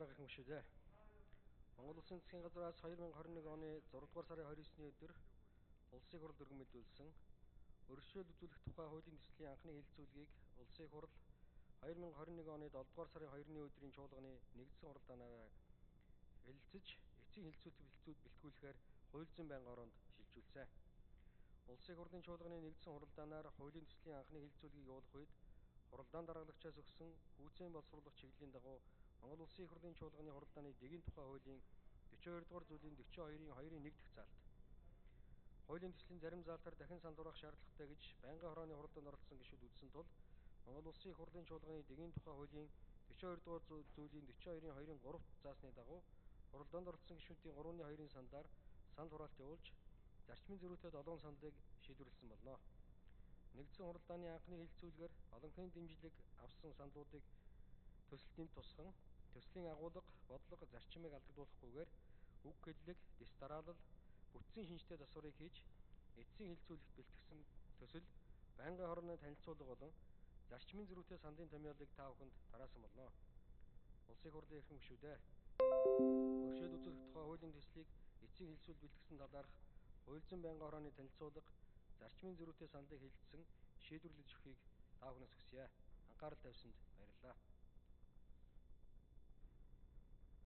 Дарга их мөшөө. Монгол Улсын засгийн газраас 2021 оны 6 дугаар сарын 29-ний өдөр улсын хурал өргөн мэдүүлсэн өргөжлөл үзүүлэх тухай хуулийн төслийн анхны хэлэлцүүлгийг улсын хурал 2021 оны 7 дугаар сарын 2-ны өдрийн чуулганы нэгдсэн хуралдаанаараа хэлэлцэж эцсийн хэлэлцүүлэг бэлтгүүлэхээр хууль зүйн байнгын ороонд шилжүүлсэн. Улсын хурлын чуулганы нэгдсэн хуралдаанаар хуулийн төслийн анхны хэлэлцүүлгийг явуулах үед хуралдаан даргалагчаас өгсөн хүүцэн боловсруулах чиглэлийн дагуу Монгол Улсын их хурлын чуулганы хуралдааны дэгийн тухай хуулийн 42 дугаар зүйлийн 42-ийн 2-ын 1 дахь заалт. Хуулийн төслийн зарим заалтаар дахин санал хураах шаардлагатай гэж байнгын хорооны хуралдаанд оролцсон гишүүд үзсэн тул Монгол Улсын их хурлын чуулганы дэгийн тухай хуулийн 42 дугаар зүйлийн 42-ийн 2-ын 3 дахь заасны дагуу хуралдаанд оролцсон гишүүдийн 3-ны 2-ын саналаар санал хураалт явуулж зарчмын зөрүүтэй 7 саналыг шийдвэрлэсэн болно. Нэгдсэн хуралдааны анхны хэлэлцүүлгээр олонхын дэмжлэг авсан саналуудыг төсөлтөнд тусган төслийн агуулга, бодлого, зарчмыг алдагдуулахгүйгээр үг хэллэг, дэс дараалал, бүтцийн шинжтэй засварыг хийж эцсийн хэлэлцүүлэгт бэлтгэсэн төсөл байнгын хорооны танилцуулга болон зарчмын зөрүүтэй саналын томьёолыг та бүхэнд тараасан болно. Улсын хурлын эрхэм гишүүдээ өршөөл үзүүлэх тухай хуулийн төслийг эцсийн хэлэлцүүлэлт бэлтгэсэн талаарх хууль зүйн байнгын хорооны танилцуулга, зарчмын зөрүүтэй саналыг хэлэлцсэн шийдвэрлэж өгөхийг та бүхнээс хүсье. Анхаарал тавьсанд баярлалаа.